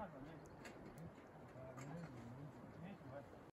看什么呀